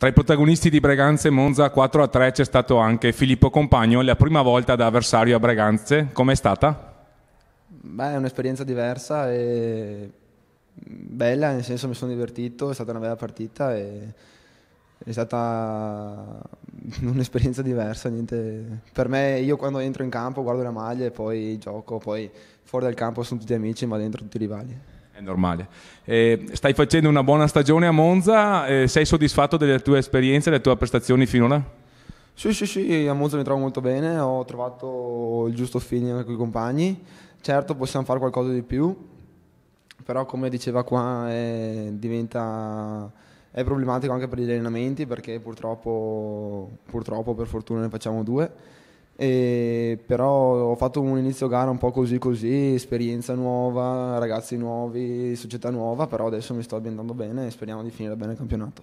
Tra i protagonisti di Breganze Monza 4 a 3 c'è stato anche Filippo Compagno, la prima volta da avversario a Breganze. Com'è stata? Beh, è un'esperienza diversa e bella, nel senso mi sono divertito, è stata una bella partita e è stata un'esperienza diversa. Niente. Per me, io quando entro in campo guardo la maglia e poi gioco, poi fuori dal campo sono tutti amici, ma dentro tutti rivali è normale. Eh, stai facendo una buona stagione a Monza, eh, sei soddisfatto delle tue esperienze, delle tue prestazioni finora? Sì, sì, sì, a Monza mi trovo molto bene, ho trovato il giusto feeling con i compagni, certo possiamo fare qualcosa di più, però come diceva qua è, diventa, è problematico anche per gli allenamenti perché purtroppo, purtroppo per fortuna ne facciamo due e però ho fatto un inizio gara un po' così così, esperienza nuova, ragazzi nuovi, società nuova, però adesso mi sto ambientando bene e speriamo di finire bene il campionato.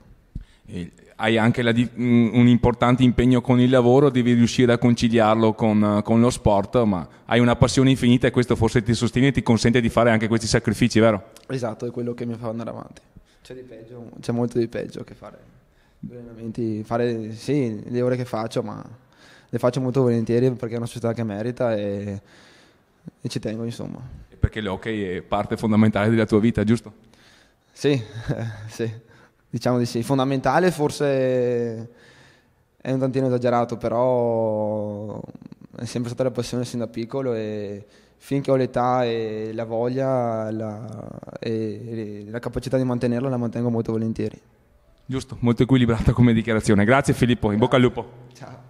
E hai anche la, un importante impegno con il lavoro, devi riuscire a conciliarlo con, con, lo sport, ma hai una passione infinita e questo forse ti sostiene e ti consente di fare anche questi sacrifici, vero? Esatto, è quello che mi fa andare avanti. C'è, peggio, c'è molto di peggio che fare fare sì, le ore che faccio, ma le faccio molto volentieri perché è una società che merita e, e ci tengo insomma. E perché l'hockey è parte fondamentale della tua vita, giusto? Sì, sì, diciamo di sì. Fondamentale forse è un tantino esagerato, però è sempre stata la passione sin da piccolo e finché ho l'età e la voglia la, e la capacità di mantenerla la mantengo molto volentieri. Giusto, molto equilibrata come dichiarazione. Grazie Filippo, in bocca al lupo. Ciao.